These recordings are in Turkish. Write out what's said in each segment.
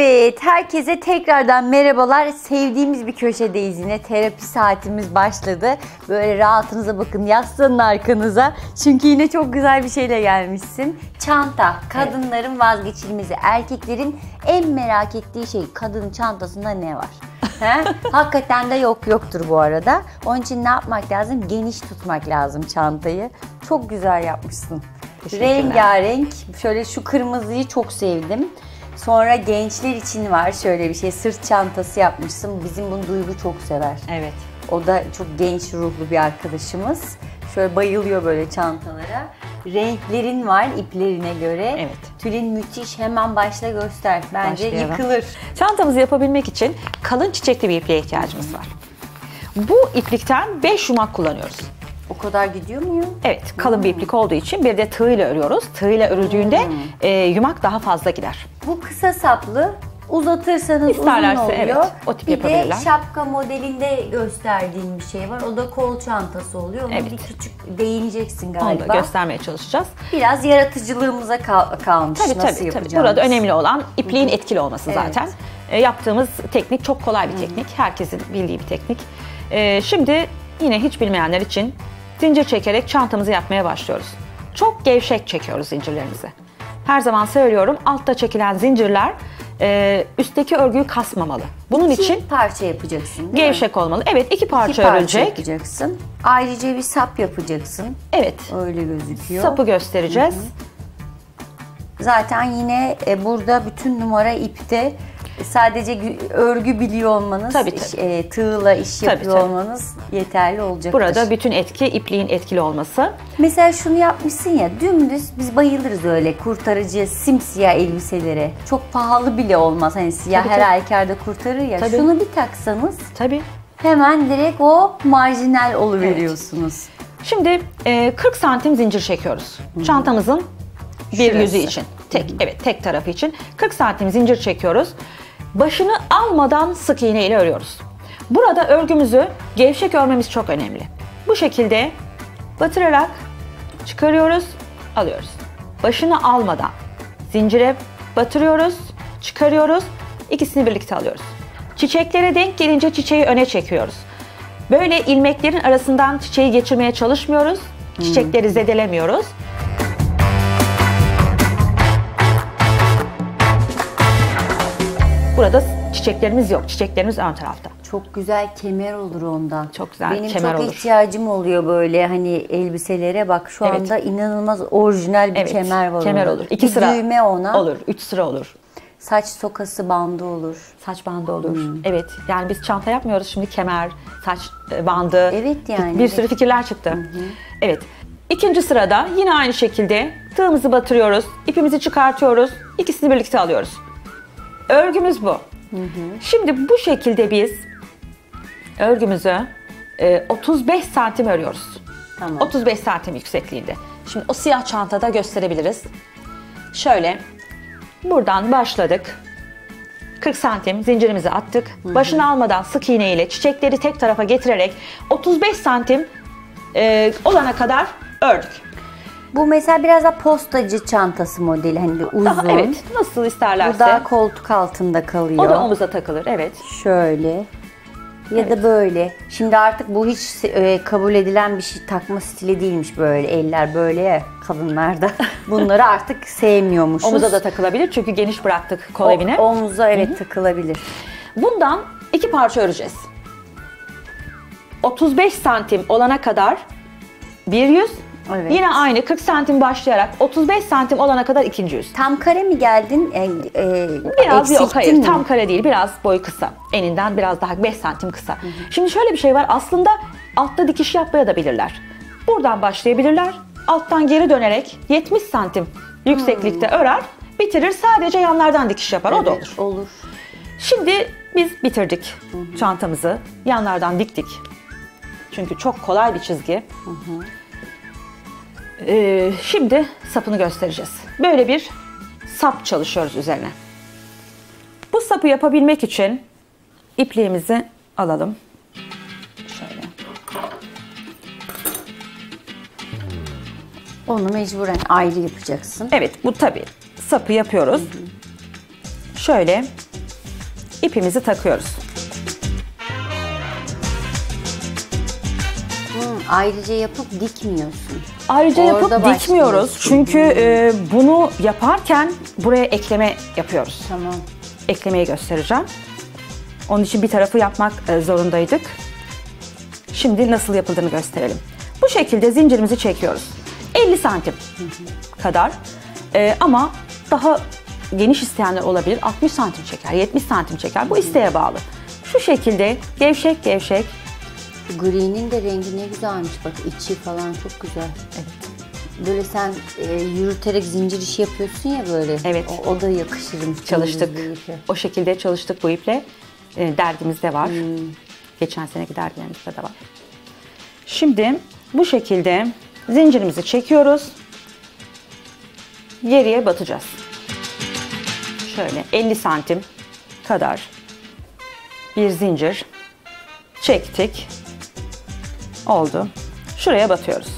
Evet, herkese tekrardan merhabalar. Sevdiğimiz bir köşedeyiz yine. Terapi saatimiz başladı. Böyle rahatınıza bakın, yaslanın arkanıza. Çünkü yine çok güzel bir şeyle gelmişsin. Çanta, kadınların vazgeçilmezi. Erkeklerin en merak ettiği şey, kadının çantasında ne var? He? Hakikaten de yok yoktur bu arada. Onun için ne yapmak lazım? Geniş tutmak lazım çantayı. Çok güzel yapmışsın. Rengarenk. Şöyle şu kırmızıyı çok sevdim. Sonra gençler için var şöyle bir şey. Sırt çantası yapmışsın. Bizim bunu Duygu çok sever. Evet. O da çok genç ruhlu bir arkadaşımız. Şöyle bayılıyor böyle çantalara. Renklerin var iplerine göre. Evet. Tülin müthiş. Hemen başla göster. Bence Başlayalım. yıkılır. Çantamızı yapabilmek için kalın çiçekli bir ipliğe ihtiyacımız var. Bu iplikten 5 yumak kullanıyoruz. O kadar gidiyor mu ya? Evet, kalın bir iplik olduğu için bir de tığ ile örüyoruz. Tığ ile örüldüğünde Hmm. e, yumak daha fazla gider. Bu kısa saplı. Uzatırsanız İsterlerse uzun oluyor. evet, o tip bir de şapka modelinde gösterdiğim bir şey var. O da kol çantası oluyor. Onu Evet. bir küçük değineceksin Onu galiba. da göstermeye çalışacağız. Biraz yaratıcılığımıza kal- kalmış. Tabii Nasıl tabii, tabii. yapacağımız. Burada önemli olan ipliğin etkili olması Evet. zaten. E, yaptığımız teknik çok kolay bir teknik. Herkesin bildiği bir teknik. E, şimdi yine hiç bilmeyenler için zincir çekerek çantamızı yapmaya başlıyoruz. Çok gevşek çekiyoruz zincirlerimizi. Her zaman söylüyorum altta çekilen zincirler e, üstteki örgüyü kasmamalı. Bunun İki için parça yapacaksın değil mi? gevşek olmalı. Evet iki parça, İki parça örülecek. yapacaksın. Ayrıca bir sap yapacaksın. Evet. Öyle gözüküyor. Sapı göstereceğiz. Zaten yine e, burada bütün numara ipte. Sadece gü- örgü biliyor olmanız, Tabii, iş- tabii. e, tığla iş Tabii, yapıyor tabii. olmanız yeterli olacaktır. Burada bütün etki ipliğin etkili olması. Mesela şunu yapmışsın ya dümdüz biz bayılırız öyle kurtarıcı simsiyah elbiselere. Çok pahalı bile olmaz hani siyah Tabii, her tabii. halükarda kurtarır ya. Tabii. Şunu bir taksanız Tabii. hemen direkt o marjinal oluveriyorsunuz. Şimdi e, 40 santim zincir çekiyoruz. Çantamızın bir Şurası. yüzü için. Tek, evet tek tarafı için 40 santim zincir çekiyoruz. Başını almadan sık iğne ile örüyoruz. Burada örgümüzü gevşek örmemiz çok önemli. Bu şekilde batırarak çıkarıyoruz, alıyoruz. Başını almadan zincire batırıyoruz, çıkarıyoruz, ikisini birlikte alıyoruz. Çiçeklere denk gelince çiçeği öne çekiyoruz. Böyle ilmeklerin arasından çiçeği geçirmeye çalışmıyoruz. Çiçekleri zedelemiyoruz. Burada çiçeklerimiz yok. Çiçeklerimiz ön tarafta. Çok güzel kemer olur ondan. Çok güzel Benim kemer çok olur. ihtiyacım oluyor böyle hani elbiselere bak şu Evet. anda inanılmaz orijinal bir Evet. kemer var Kemer onda. olur. İki bir sıra düğme ona. olur. Üç sıra olur. Saç sokası bandı olur. Saç bandı olur. Evet. Yani biz çanta yapmıyoruz şimdi kemer, saç e, bandı. Evet yani, Bir, evet. sürü fikirler çıktı. Evet. İkinci sırada yine aynı şekilde tığımızı batırıyoruz, ipimizi çıkartıyoruz, ikisini birlikte alıyoruz. Örgümüz bu. Şimdi bu şekilde biz örgümüzü e, 35 santim örüyoruz. Tamam. 35 santim yüksekliğinde. Şimdi o siyah çantada gösterebiliriz. Şöyle buradan başladık. 40 santim zincirimizi attık. Başını almadan sık iğne ile çiçekleri tek tarafa getirerek 35 santim e, olana kadar ördük. Bu mesela biraz da postacı çantası modeli hani bir uzun. Daha evet nasıl isterlerse. Bu daha koltuk altında kalıyor. o da omuza takılır evet. Şöyle. Ya da böyle. Şimdi artık bu hiç e, kabul edilen bir şey takma stili değilmiş böyle. Eller böyle ya kadınlarda. Bunları artık sevmiyormuşuz. Omuza da takılabilir çünkü geniş bıraktık kol O- evine. Omuza evet takılabilir. Bundan iki parça öreceğiz. 35 santim olana kadar bir yüz. Evet. Yine aynı 40 santim başlayarak 35 santim olana kadar ikinci yüz. Tam kare mi geldin? E, e, Biraz yok hayır mi? tam kare değil biraz boy kısa. Eninden biraz daha 5 santim kısa. Şimdi şöyle bir şey var aslında altta dikiş yapmaya da bilirler. Buradan başlayabilirler. Alttan geri dönerek 70 santim yükseklikte örer. Bitirir sadece yanlardan dikiş yapar o da olur. Evet, olur. Şimdi biz bitirdik çantamızı. Yanlardan diktik. Çünkü çok kolay bir çizgi. Ee, şimdi sapını göstereceğiz. Böyle bir sap çalışıyoruz üzerine. Bu sapı yapabilmek için ipliğimizi alalım. Şöyle. Onu mecburen ayrı yapacaksın. Evet bu tabii sapı yapıyoruz. Şöyle ipimizi takıyoruz. Hı, ayrıca yapıp dikmiyorsun. Ayrıca Orada yapıp başlıyorsun. dikmiyoruz. Çünkü e, bunu yaparken buraya ekleme yapıyoruz. Tamam. Eklemeyi göstereceğim. Onun için bir tarafı yapmak e, zorundaydık. Şimdi nasıl yapıldığını gösterelim. Bu şekilde zincirimizi çekiyoruz. 50 santim kadar. E, ama daha geniş isteyenler olabilir. 60 santim çeker, 70 santim çeker. Bu isteğe bağlı. Şu şekilde gevşek gevşek Green'in de rengi ne güzelmiş bak içi falan çok güzel. Böyle sen e, yürüterek zincir işi yapıyorsun ya böyle. Evet. O, o da yakışırım. çalıştık. O şekilde çalıştık bu iple. E, dergimizde var. Geçen seneki dergilerimizde de var. Şimdi bu şekilde zincirimizi çekiyoruz. Geriye batacağız. Şöyle 50 santim kadar bir zincir çektik. Oldu. Şuraya batıyoruz.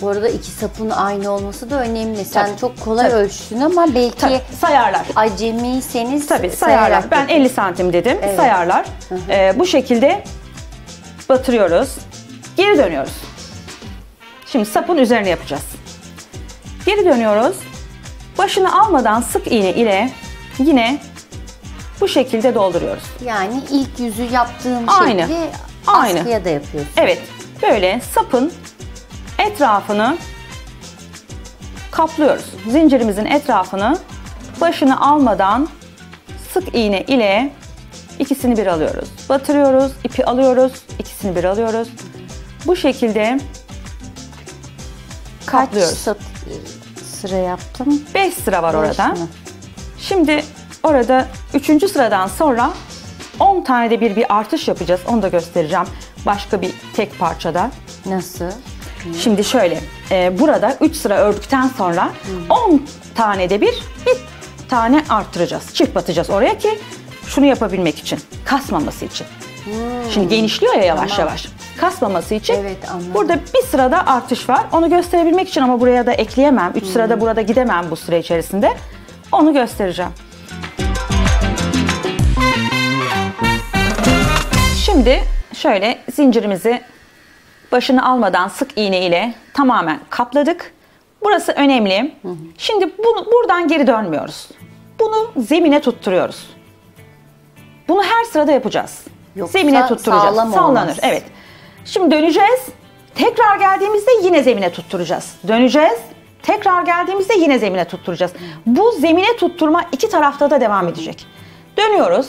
Bu arada iki sapın aynı olması da önemli. Sen Tabii, çok kolay tabii. ölçtün ama belki Tabii, sayarlar. acemiyseniz Tabii sayarlar. Ben yapın. 50 santim dedim. Evet. Sayarlar. Ee, bu şekilde batırıyoruz. Geri dönüyoruz. Şimdi sapın üzerine yapacağız. Geri dönüyoruz. Başını almadan sık iğne ile yine bu şekilde dolduruyoruz. Yani ilk yüzü yaptığım Aynı. şekli Aynı. askıya da yapıyorsun. Evet. Böyle sapın etrafını kaplıyoruz. Zincirimizin etrafını başını almadan sık iğne ile ikisini bir alıyoruz. Batırıyoruz, ipi alıyoruz, ikisini bir alıyoruz. Bu şekilde Kaç kaplıyoruz. sat- sıra yaptım? 5 sıra var orada. Beş mi? Şimdi orada 3. sıradan sonra 10 tane de bir bir artış yapacağız. Onu da göstereceğim başka bir tek parçada. Nasıl? Şimdi şöyle, e, burada 3 sıra ördükten sonra 10 tane de bir bir tane arttıracağız. Çift batacağız oraya ki şunu yapabilmek için, kasmaması için. Şimdi genişliyor ya yavaş Tamam. yavaş. Kasmaması için Evet, anladım. burada bir sırada artış var. Onu gösterebilmek için ama buraya da ekleyemem. 3 sırada burada gidemem bu süre içerisinde. Onu göstereceğim. Şimdi şöyle zincirimizi başını almadan sık iğne ile tamamen kapladık. Burası önemli. Şimdi bunu buradan geri dönmüyoruz. Bunu zemine tutturuyoruz. Bunu her sırada yapacağız. Yoksa zemine tutturacağız. sağlam Sallanır. olmaz. Evet. Şimdi döneceğiz. Tekrar geldiğimizde yine zemine tutturacağız. Döneceğiz. Tekrar geldiğimizde yine zemine tutturacağız. Bu zemine tutturma iki tarafta da devam edecek. Dönüyoruz.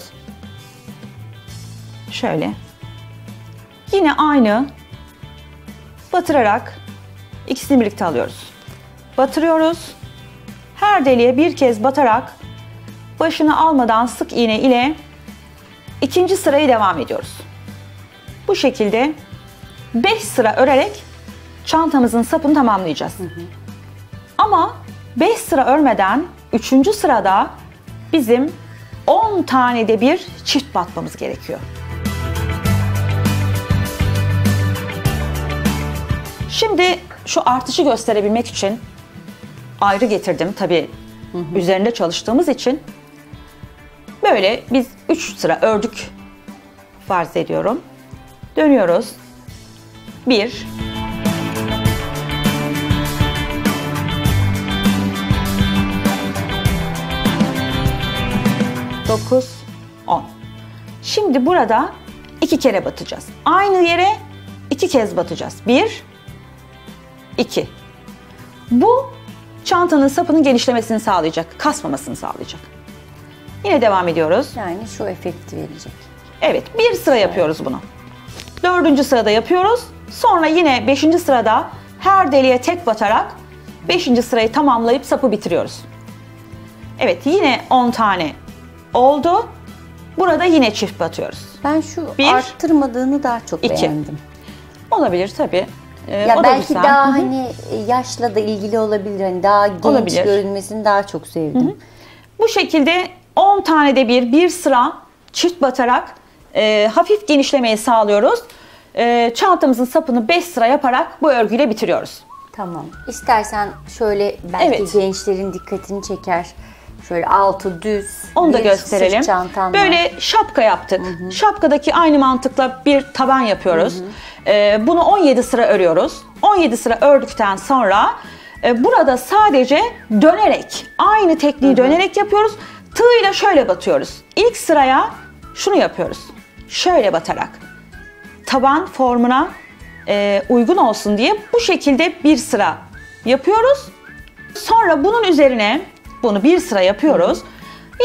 Şöyle. Yine aynı batırarak ikisini birlikte alıyoruz. Batırıyoruz. Her deliğe bir kez batarak başını almadan sık iğne ile ikinci sırayı devam ediyoruz. Bu şekilde 5 sıra örerek çantamızın sapını tamamlayacağız. Ama 5 sıra örmeden 3. sırada bizim 10 tane de bir çift batmamız gerekiyor. Şimdi şu artışı gösterebilmek için ayrı getirdim. Tabii üzerinde çalıştığımız için böyle biz 3 sıra ördük farz ediyorum. Dönüyoruz. 1 9 10 Şimdi burada iki kere batacağız. Aynı yere iki kez batacağız. 1 2 Bu çantanın sapının genişlemesini sağlayacak, kasmamasını sağlayacak. Yine devam ediyoruz. Yani şu efekti verecek. Evet, bir sıra yapıyoruz bunu. Dördüncü sırada yapıyoruz. Sonra yine beşinci sırada her deliğe tek batarak beşinci sırayı tamamlayıp sapı bitiriyoruz. Evet, yine 10 tane oldu. Burada yine çift batıyoruz. Ben şu Bir, arttırmadığını daha çok iki. beğendim. Olabilir tabii. Ee, Ya o da belki güzel. daha hani yaşla da ilgili olabilir. Hani daha genç Olabilir. görünmesini daha çok sevdim. Bu şekilde 10 tane de bir bir sıra çift batarak e, hafif genişlemeyi sağlıyoruz. E, çantamızın sapını 5 sıra yaparak bu örgüyle bitiriyoruz. Tamam. İstersen şöyle belki Evet. gençlerin dikkatini çeker. Şöyle altı düz. Onu da gösterelim. var. Böyle şapka yaptık. Şapkadaki aynı mantıkla bir taban yapıyoruz. Ee, bunu 17 sıra örüyoruz. 17 sıra ördükten sonra e, burada sadece dönerek, aynı tekniği dönerek yapıyoruz. Tığıyla şöyle batıyoruz. İlk sıraya şunu yapıyoruz. Şöyle batarak. Taban formuna e, uygun olsun diye bu şekilde bir sıra yapıyoruz. Sonra bunun üzerine bunu bir sıra yapıyoruz.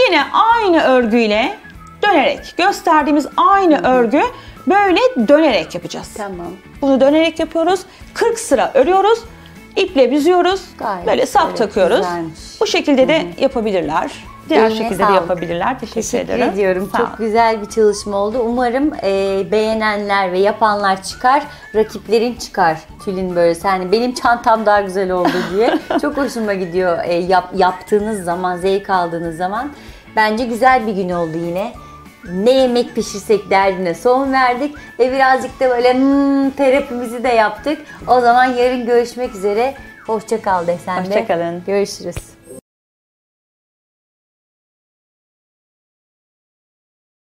Yine aynı örgüyle dönerek gösterdiğimiz aynı örgü böyle dönerek yapacağız. Tamam. Bunu dönerek yapıyoruz. 40 sıra örüyoruz. iple büzüyoruz. Gayet böyle sap evet, takıyoruz. güzelmiş. Bu şekilde de yapabilirler. Diğer Eline şekilde de sağlık. yapabilirler. Teşekkür, Teşekkür ederim. ediyorum. Sağ Çok olun. güzel bir çalışma oldu. Umarım e, beğenenler ve yapanlar çıkar, rakiplerin çıkar. Tülin böyle sen benim çantam daha güzel oldu diye. Çok hoşuma gidiyor e, yap- yaptığınız zaman, zevk aldığınız zaman. Bence güzel bir gün oldu yine. Ne yemek pişirsek derdine son verdik ve birazcık da böyle hmm, terapimizi de yaptık. O zaman yarın görüşmek üzere. Hoşça kal desen de. Hoşça kalın. Görüşürüz.